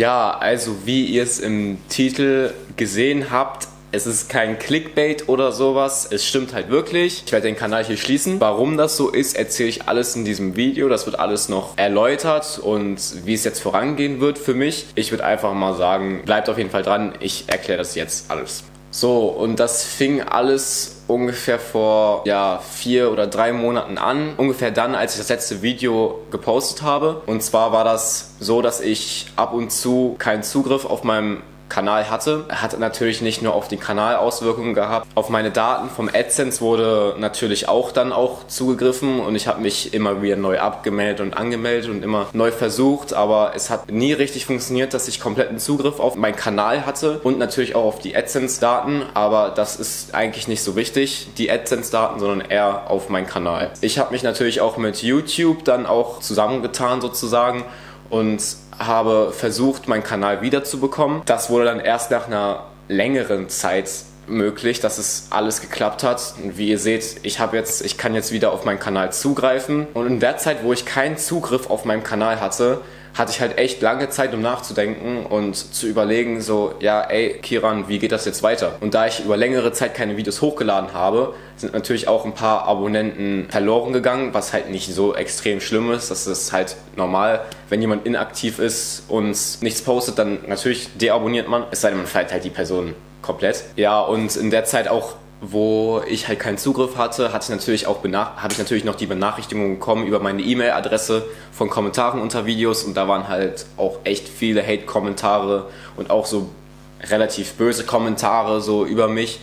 Ja, also wie ihr es im Titel gesehen habt, es ist kein Clickbait oder sowas. Es stimmt halt wirklich. Ich werde den Kanal hier schließen. Warum das so ist, erzähle ich alles in diesem Video. Das wird alles noch erläutert und wie es jetzt vorangehen wird für mich. Ich würde einfach mal sagen, bleibt auf jeden Fall dran. Ich erkläre das jetzt alles. So, und das fing alles ungefähr vor ja, vier oder drei Monaten an. Ungefähr dann, als ich das letzte Video gepostet habe. Und zwar war das so, dass ich ab und zu keinen Zugriff auf meinem Kanal hatte. Hat natürlich nicht nur auf den Kanal Auswirkungen gehabt. Auf meine Daten vom AdSense wurde natürlich auch dann auch zugegriffen und ich habe mich immer wieder neu abgemeldet und angemeldet und immer neu versucht, aber es hat nie richtig funktioniert, dass ich kompletten Zugriff auf meinen Kanal hatte und natürlich auch auf die AdSense-Daten, aber das ist eigentlich nicht so wichtig, die AdSense-Daten, sondern eher auf meinen Kanal. Ich habe mich natürlich auch mit YouTube dann auch zusammengetan sozusagen und habe versucht, meinen Kanal wiederzubekommen. Das wurde dann erst nach einer längeren Zeit möglich, dass es alles geklappt hat. Und wie ihr seht, ich habe jetzt, ich kann jetzt wieder auf meinen Kanal zugreifen. Und in der Zeit, wo ich keinen Zugriff auf meinen Kanal hatte, hatte ich halt echt lange Zeit, um nachzudenken und zu überlegen, so, ja, ey, Kiran, wie geht das jetzt weiter? Und da ich über längere Zeit keine Videos hochgeladen habe, sind natürlich auch ein paar Abonnenten verloren gegangen, was halt nicht so extrem schlimm ist. Das ist halt normal. Wenn jemand inaktiv ist und nichts postet, dann natürlich deabonniert man, es sei denn, man feiert halt die Person komplett. Ja, und in der Zeit auch wo ich halt keinen Zugriff hatte, hatte ich natürlich auch habe ich natürlich noch die Benachrichtigungen bekommen über meine E-Mail-Adresse von Kommentaren unter Videos und da waren halt auch echt viele Hate-Kommentare und auch so relativ böse Kommentare so über mich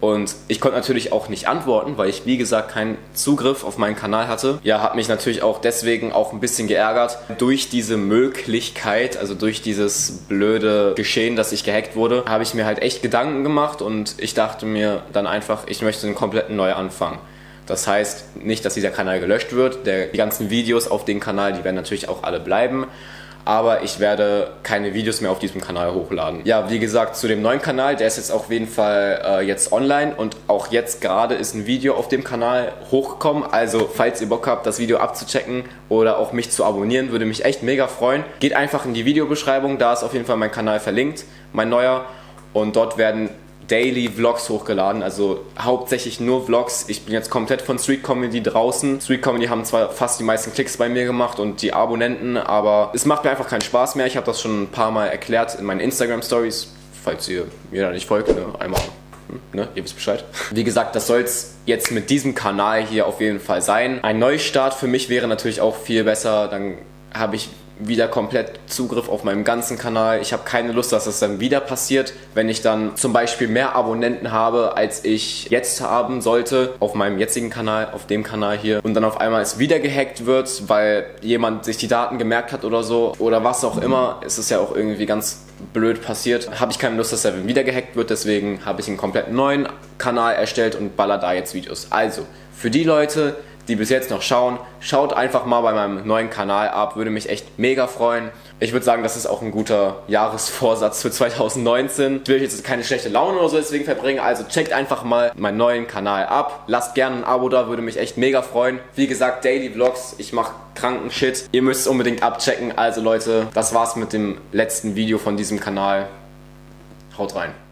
und ich konnte natürlich auch nicht antworten, weil ich wie gesagt keinen Zugriff auf meinen Kanal hatte. Ja, hat mich natürlich auch deswegen auch ein bisschen geärgert. Durch diese Möglichkeit, also durch dieses blöde Geschehen, dass ich gehackt wurde, habe ich mir halt echt Gedanken gemacht und ich dachte mir dann einfach, ich möchte einen kompletten Neuanfang. Das heißt nicht, dass dieser Kanal gelöscht wird. Der, die ganzen Videos auf dem Kanal, die werden natürlich auch alle bleiben aber ich werde keine Videos mehr auf diesem Kanal hochladen. Ja, wie gesagt, zu dem neuen Kanal, der ist jetzt auf jeden Fall äh, jetzt online und auch jetzt gerade ist ein Video auf dem Kanal hochgekommen. Also, falls ihr Bock habt, das Video abzuchecken oder auch mich zu abonnieren, würde mich echt mega freuen. Geht einfach in die Videobeschreibung, da ist auf jeden Fall mein Kanal verlinkt, mein neuer. Und dort werden Daily Vlogs hochgeladen, also hauptsächlich nur Vlogs. Ich bin jetzt komplett von Street Comedy draußen. Street Comedy haben zwar fast die meisten Klicks bei mir gemacht und die Abonnenten, aber es macht mir einfach keinen Spaß mehr. Ich habe das schon ein paar Mal erklärt in meinen Instagram Stories, falls ihr mir da nicht folgt, ne? einmal hm, Ne, ihr wisst Bescheid. Wie gesagt, das soll es jetzt mit diesem Kanal hier auf jeden Fall sein. Ein Neustart für mich wäre natürlich auch viel besser. Dann habe ich wieder komplett Zugriff auf meinem ganzen Kanal. Ich habe keine Lust, dass das dann wieder passiert, wenn ich dann zum Beispiel mehr Abonnenten habe, als ich jetzt haben sollte auf meinem jetzigen Kanal, auf dem Kanal hier und dann auf einmal es wieder gehackt wird, weil jemand sich die Daten gemerkt hat oder so oder was auch immer. Es ist ja auch irgendwie ganz blöd passiert. Habe ich keine Lust, dass er wieder gehackt wird, deswegen habe ich einen komplett neuen Kanal erstellt und baller da jetzt Videos. Also, für die Leute, die bis jetzt noch schauen, schaut einfach mal bei meinem neuen Kanal ab, würde mich echt mega freuen. Ich würde sagen, das ist auch ein guter Jahresvorsatz für 2019. Ich will jetzt keine schlechte Laune oder so deswegen verbringen, also checkt einfach mal meinen neuen Kanal ab. Lasst gerne ein Abo da, würde mich echt mega freuen. Wie gesagt, Daily Vlogs, ich mache kranken Shit. Ihr müsst es unbedingt abchecken. Also Leute, das war's mit dem letzten Video von diesem Kanal. Haut rein.